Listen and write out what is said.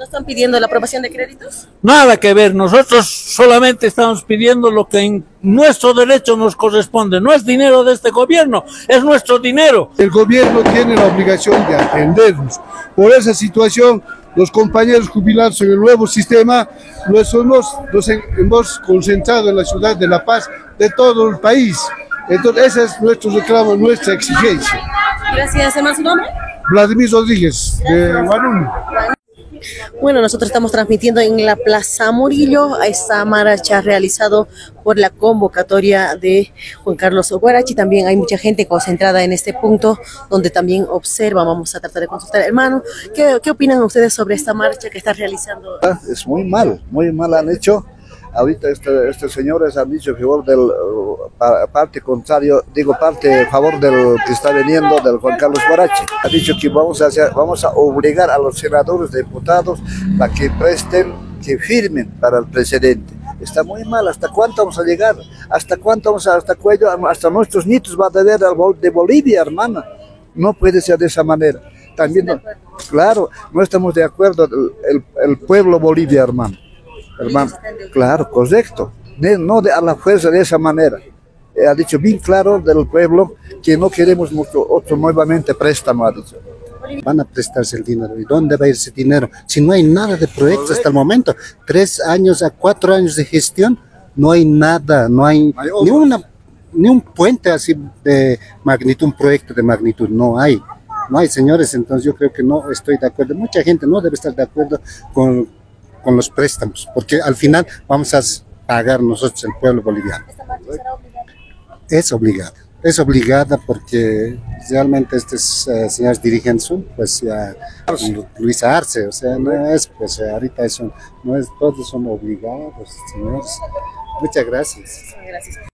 ¿No están pidiendo la aprobación de créditos? Nada que ver, nosotros solamente estamos pidiendo lo que en nuestro derecho nos corresponde. No es dinero de este gobierno, es nuestro dinero. El gobierno tiene la obligación de atendernos. Por esa situación, los compañeros jubilados en el nuevo sistema nos hemos, nos hemos concentrado en la ciudad de La Paz de todo el país. Entonces, ese es nuestro reclamo, nuestra exigencia. Gracias, hermano, su nombre. Vladimir Rodríguez, de Guanún. Bueno, nosotros estamos transmitiendo en la Plaza Murillo a esta marcha realizado por la convocatoria de Juan Carlos Guarachi. También hay mucha gente concentrada en este punto donde también observa. Vamos a tratar de consultar. Hermano, ¿qué, qué opinan ustedes sobre esta marcha que está realizando? Es muy mal, muy mal han hecho. Ahorita este, estos señores han dicho que del parte contrario, digo parte a favor del que está viniendo del Juan Carlos Guarachi. Ha dicho que vamos a hacer, vamos a obligar a los senadores, diputados, para que presten, que firmen para el presidente. Está muy mal. ¿Hasta cuánto vamos a llegar? ¿Hasta cuánto vamos a, hasta cuello? Hasta nuestros nietos van a Bol- de Bolivia, hermana. No puede ser de esa manera. También, claro, no estamos de acuerdo el, el- pueblo Bolivia, hermano. Hermano, claro, correcto. No de, a la fuerza de esa manera. Eh, ha dicho bien claro del pueblo que no queremos mucho, otro nuevamente préstamo, ha dicho. van a prestarse el dinero. ¿Y dónde va a ir ese dinero? Si no hay nada de proyectos hasta el momento, tres años a cuatro años de gestión, no hay nada, no hay ni, una, ni un puente así de magnitud, un proyecto de magnitud, no hay. No hay, señores, entonces yo creo que no estoy de acuerdo. Mucha gente no debe estar de acuerdo con, con los préstamos, porque al final vamos a pagar nosotros, el pueblo boliviano. Es obligada, es obligada porque realmente estos eh, señores dirigentes son, pues ya Lu- Luisa Arce, o sea, no es, pues eh, ahorita eso, no es, todos son obligados, señores. Muchas gracias. Gracias.